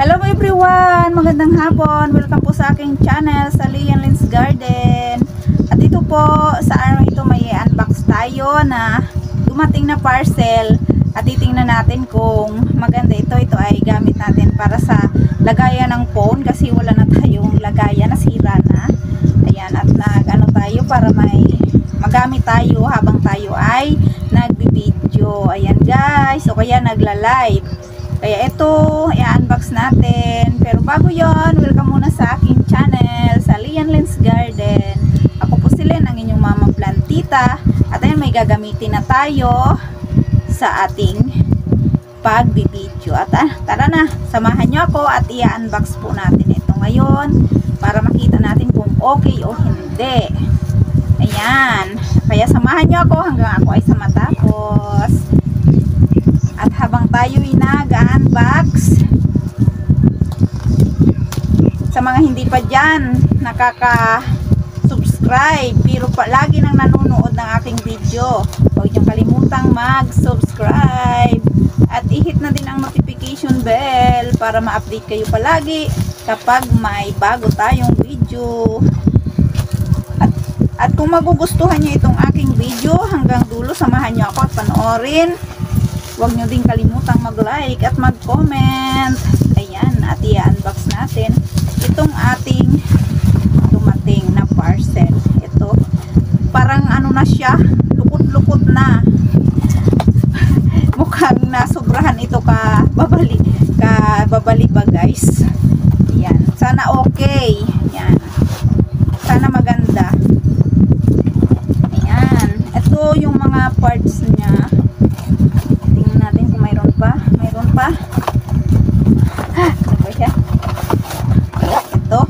Hello everyone! Magandang hapon! Welcome po sa aking channel sa Lian Lens Garden. At ito po, sa araw ito may unbox tayo na dumating na parcel at titingnan natin kung maganda ito. Ito ay gamit natin para sa lagayan ng phone kasi wala na tayong lagayan, nasira na. Ayan, at nag ano tayo para may magamit tayo habang tayo ay nagbibideo. Ayan guys, o kaya nagla-live. Kaya ito, i-unbox natin. Pero bago yon welcome muna sa aking channel, sa Lian Lens Garden. Ako po si Len, ang inyong mama plantita. At ayun, may gagamitin na tayo sa ating pagbibideo. At ah, tara na, samahan nyo ako at i-unbox po natin ito ngayon para makita natin kung okay o hindi. Ayan. Kaya samahan nyo ako hanggang ako ay sa matapos. At habang tayo nag-unbox, sa mga hindi pa dyan nakaka-subscribe, pero pa, lagi nang nanonood ng aking video, huwag niyong kalimutang mag-subscribe at i-hit na din ang notification bell para ma-update kayo palagi kapag may bago tayong video. At, at kung magugustuhan niyo itong aking video hanggang dulo, samahan niyo ako at panoorin. Huwag nyo din kalimutang mag-like at mag-comment. Ayan, at i-unbox natin itong ating dumating na parcel. Ito, parang ano na siya, lukot-lukot na. Mukhang nasobrahan ito ka babali, ka babali ba guys. Ayan, sana okay. Ayan. Sana maganda. Ayan, ito yung mga parts niya tingnan natin kung mayroon pa mayroon pa ano ba siya ito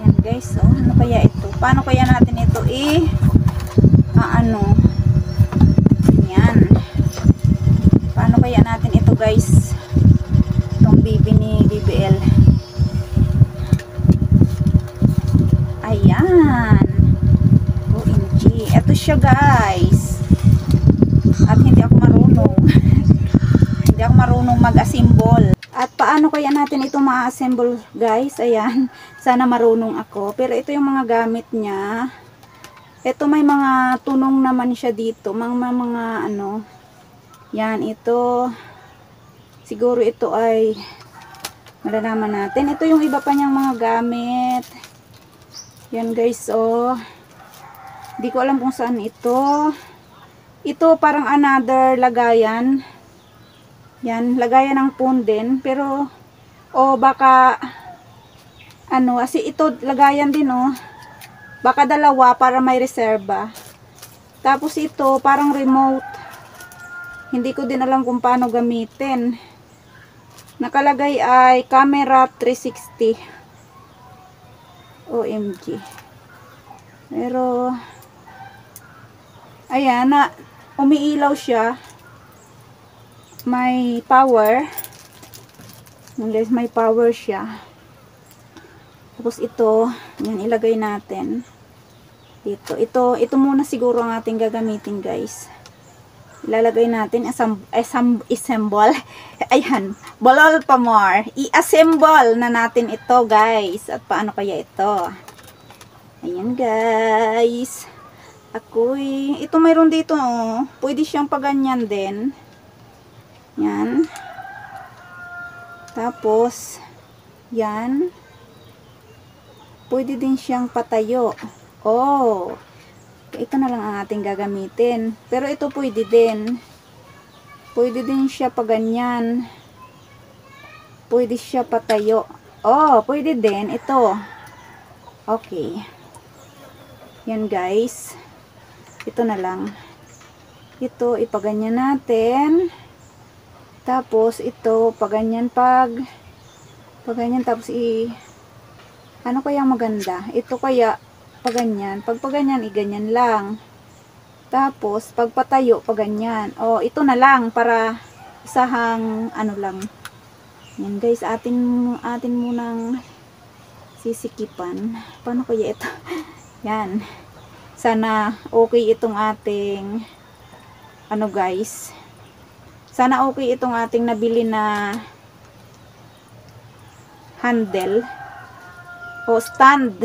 yan guys so ano kaya ito paano kaya natin ito i ah, ano yan paano kaya natin ito guys itong bibi ni BBL ayan. OMG ito siya guys. At hindi ako marunong. Hindi ako marunong mag-assemble. At paano kaya natin ito ma-assemble guys? Ayan, sana marunong ako. Pero ito yung mga gamit niya. Ito may mga tunong naman siya dito. Mga mga, ano. Yan ito. Siguro ito ay malalaman natin. Ito yung iba pa niyang mga gamit yan guys oh hindi ko alam kung saan ito ito parang another lagayan. Yan, lagayan ng phone din. Pero, oh, baka, ano, kasi ito lagayan din oh. Baka dalawa para may reserba. Tapos ito, parang remote. Hindi ko din alam kung paano gamitin. Nakalagay ay camera 360. OMG. Pero, ayan, na, umiilaw siya. May power. Unless may power siya. Tapos ito yan ilagay natin. Dito. Ito ito muna siguro ang ating gagamitin guys ilalagay natin asam, asam, assemble ayan bolol pa more i-assemble na natin ito guys at paano kaya ito ayan guys ako'y, ito mayroon dito, oh. Pwede siyang paganyan din. Yan. Tapos, yan. Pwede din siyang patayo. Oh. Ito na lang ang ating gagamitin. Pero ito pwede din. Pwede din siya paganyan. Pwede siya patayo. Oh, pwede din. Ito. Okay. Yan guys ito na lang ito ipaganyan natin tapos ito paganyan pag paganyan tapos i ano kaya maganda ito kaya paganyan pag paganyan iganyan lang. Tapos pagpatayo paganyan. O ito na lang para isahang ano lang. Yan guys atin atin munang sisikipan. Paano kaya ito? Yan. Sana okay itong ating ano guys. Sana okay itong ating nabili na handle o stand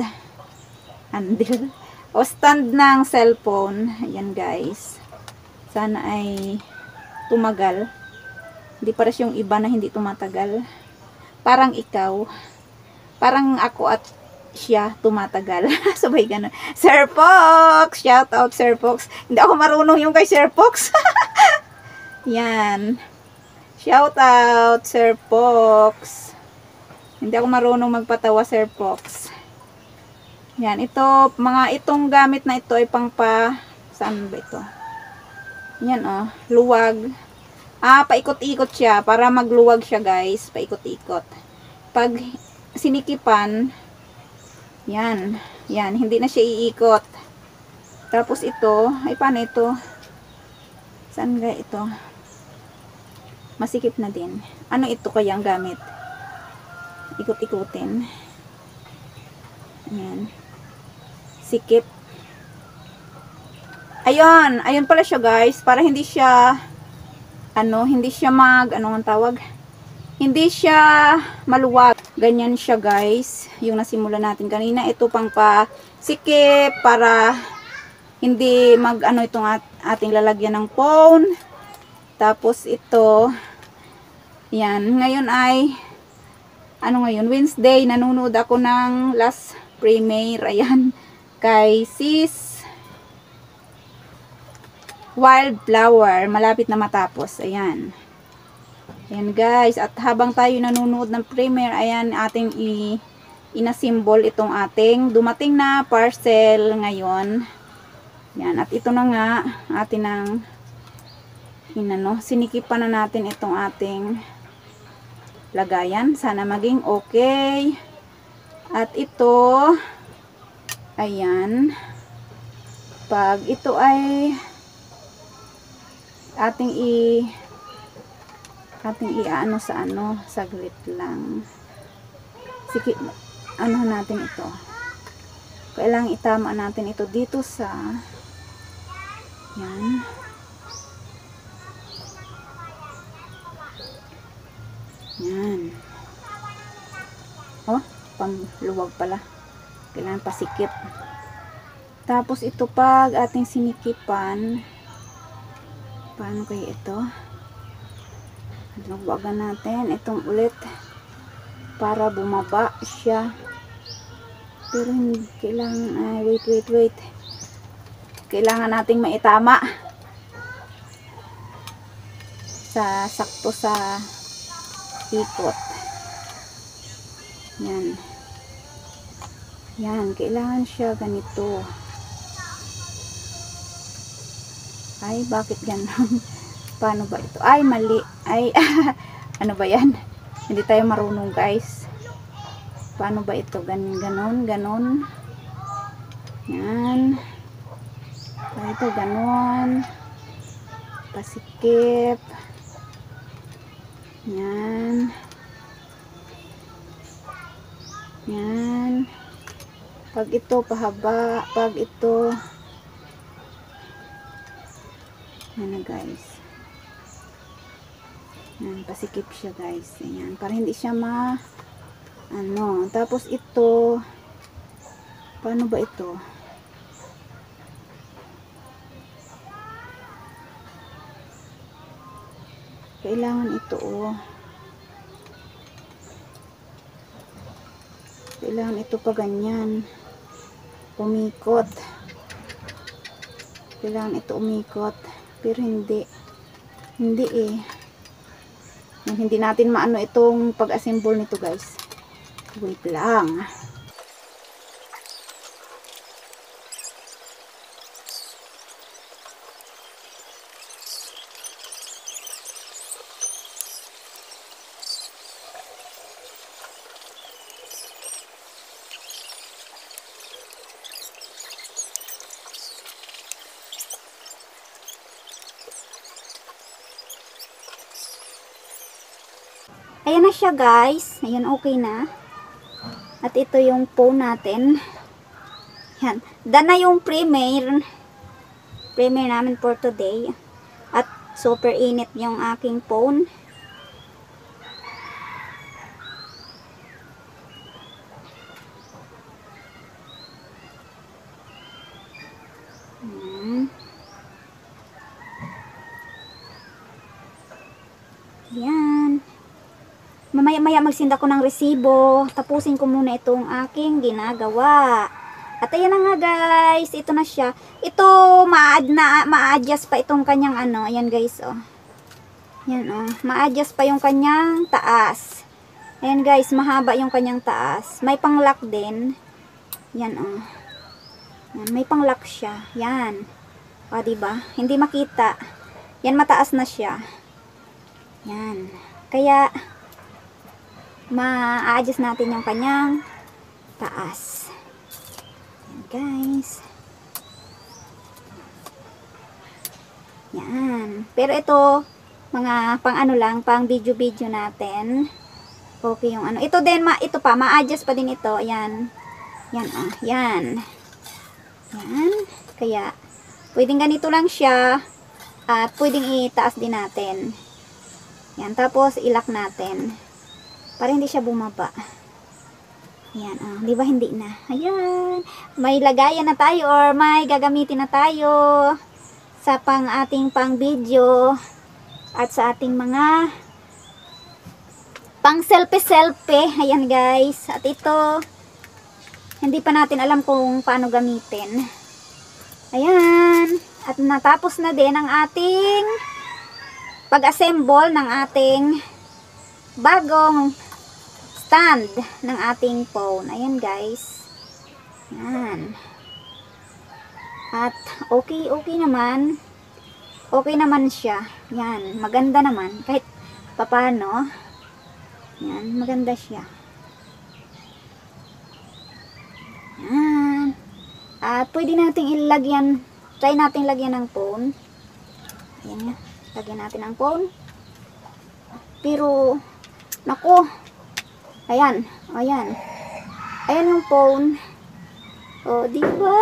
handle o stand ng cellphone. Ayan guys. Sana ay tumagal. Hindi para yung iba na hindi tumatagal. Parang ikaw. Parang ako at siya tumatagal. Sabay ganun. Sir Fox! Shout out Sir Fox. Hindi ako marunong yung kay Sir Fox. Yan. Shout out Sir Fox. Hindi ako marunong magpatawa Sir Fox yan, ito, mga itong gamit na ito ay pang pa, saan ba ito? Yan oh, luwag. Ah, paikot-ikot siya, para magluwag siya guys, paikot-ikot. Pag sinikipan, yan, yan, hindi na siya iikot. Tapos ito, ay paano ito? Saan ga ito? Masikip na din. Ano ito kayang gamit? Ikot-ikutin. Ayan sikip. Ayun, ayun pala siya guys, para hindi siya ano, hindi siya mag ano ang tawag? Hindi siya maluwag. Ganyan siya guys, yung nasimula natin kanina. Ito pang pa sikip para hindi mag ano itong at, ating lalagyan ng phone. Tapos ito yan, ngayon ay ano ngayon, Wednesday, nanonood ako ng last premiere. Ayan. Kay sis wildflower malapit na matapos ayan. Ayan guys at habang tayo nanonood ng premiere ayan ating i inasimbol itong ating dumating na parcel ngayon. Yan at ito na nga atin ng inano sinikipan na natin itong ating lagayan. Sana maging okay at ito Ayan. Pag ito ay ating i ating i-ano sa ano, saglit lang. Sige, ano natin ito. Kailangan itama natin ito dito sa yan. Yan. Pangluwag pala. Kailangan pasikip. Tapos ito pag ating sinikipan paano kaya ito? Nagwagan natin itong ulit para bumaba siya. Pero hindi kailangan ay wait wait wait. Kailangan nating maitama sa sakto sa ikot yan yan, kailangan siya ganito. Ay, bakit ganon? Paano ba ito? Ay, mali. Ay, ano ba yan? Hindi tayo marunong guys. Paano ba ito? Ganon, ganon, ganon. Yan. Ay, ito, ganon. Pasikip. Yan. Yan. Pag ito pahaba, pag ito Yan na guys. Yan, pasikip siya guys. Ayan, para hindi siya ma ano, tapos ito paano ba ito? Kailangan ito oh. Kailangan ito pa ganyan. Umikot. Kailangan ito umikot. Pero hindi. Hindi eh. Hindi natin maano itong pag-assemble nito guys. Wait lang Ayan na siya guys. Ayan okay na. At ito yung phone natin. Yan. Dan na yung premiere. Premiere namin for today. At super init yung aking phone. Mamaya-maya magsinda ko ng resibo. Tapusin ko muna itong aking ginagawa. At ayan na nga guys, ito na siya. Ito, ma-add na, ma-adjust pa itong kanyang ano. Ayan guys, oh. Yan, oh. Ma-adjust pa yung kanyang taas. Ayan guys, mahaba yung kanyang taas. May pang-lock din. Yan, oh. Yan, may pang-lock siya. Yan. O, diba? Hindi makita. Yan, mataas na siya. Yan. Kaya, ma-adjust natin yung kanyang taas. Yan, guys. Yan. Pero ito, mga pang ano lang, pang video-video natin. Okay yung ano. Ito din, ma ito pa, ma-adjust pa din ito. Ayan. Yan, ah. Yan. Yan. Kaya, pwedeng ganito lang siya. At pwedeng itaas din natin. Yan. Tapos, ilak natin. Para hindi siya bumaba. Yan. Ah. Di ba hindi na? Ayan. May lagayan na tayo or may gagamitin na tayo sa pang ating pang video at sa ating mga pang selfie-selfie. Ayan guys. At ito, hindi pa natin alam kung paano gamitin. Ayan. At natapos na din ang ating pag-assemble ng ating bagong stand ng ating phone. Ayan guys. Ayan. At okay, okay naman. Okay naman siya. Yan, maganda naman. Kahit papano. Yan, maganda siya. Yan. At pwede nating ilagyan, try nating lagyan ng phone. Ayan lagyan natin ng phone. Pero, naku, ayan, ayan. Ayan yung phone. O, di ba?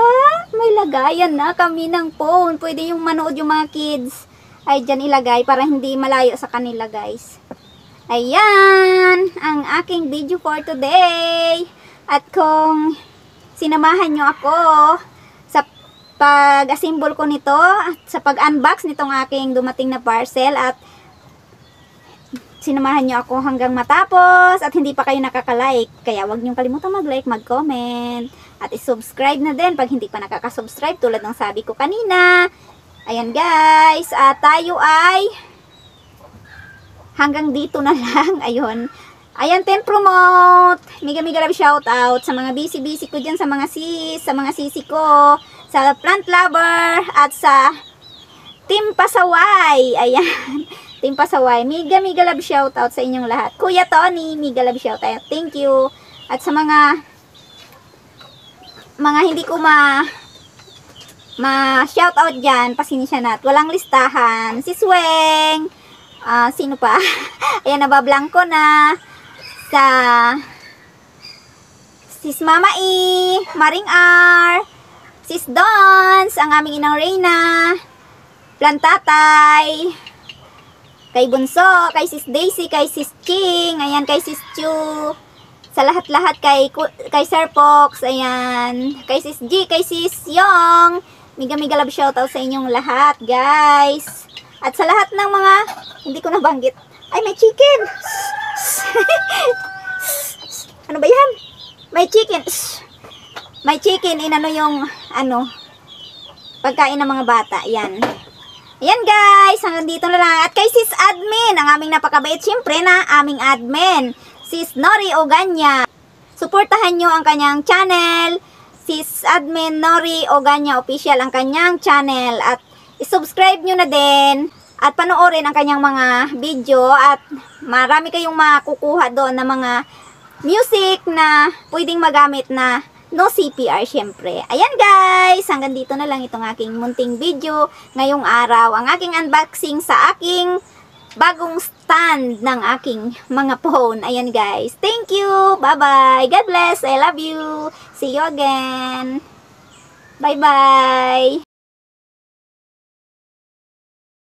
May lagayan na kami ng phone. Pwede yung manood yung mga kids. Ay, dyan ilagay para hindi malayo sa kanila, guys. Ayan, ang aking video for today. At kung sinamahan nyo ako sa pag-assemble ko nito, at sa pag-unbox nitong aking dumating na parcel at sinamahan nyo ako hanggang matapos at hindi pa kayo nakaka-like. Kaya wag nyo kalimutan mag-like, mag-comment at i-subscribe na din pag hindi pa nakaka-subscribe tulad ng sabi ko kanina. Ayan guys, at tayo ay hanggang dito na lang. Ayun. Ayan, ten promote. Mega mega love shout out sa mga busy-busy ko dyan, sa mga sis, sa mga sisi ko, sa plant lover, at sa Team Pasaway. Ayan. Team Pasaway. Mega mega love shout out sa inyong lahat. Kuya Tony, mega love shout out. Thank you. At sa mga mga hindi ko ma ma shout out diyan, pasensya na. at Walang listahan. Si Sweng, ah sino pa? Ayan, nabablanko na. Sa Sis Mama E, Maring R, Sis Dons, ang aming inang Reyna, Plantatay, kay Bunso, kay Sis Daisy, kay Sis Ching, ayan, kay Sis Chu, sa lahat-lahat kay, kay Sir Fox, ayan, kay Sis G, kay Sis Yong, miga love shoutout sa inyong lahat, guys. At sa lahat ng mga, hindi ko nabanggit, ay may chicken! ano ba yan? May chicken! May chicken, inano yung, ano, pagkain ng mga bata, yan. Ayan guys, hanggang dito na lang. At kay Sis Admin, ang aming napakabait syempre na aming admin, Sis Nori Oganya. Suportahan nyo ang kanyang channel, Sis Admin Nori Oganya Official ang kanyang channel. At isubscribe nyo na din at panoorin ang kanyang mga video at marami kayong makukuha doon ng mga music na pwedeng magamit na no CPR syempre. Ayan guys, hanggang dito na lang itong aking munting video ngayong araw. Ang aking unboxing sa aking bagong stand ng aking mga phone. Ayan guys. Thank you. Bye-bye. God bless. I love you. See you again. Bye-bye.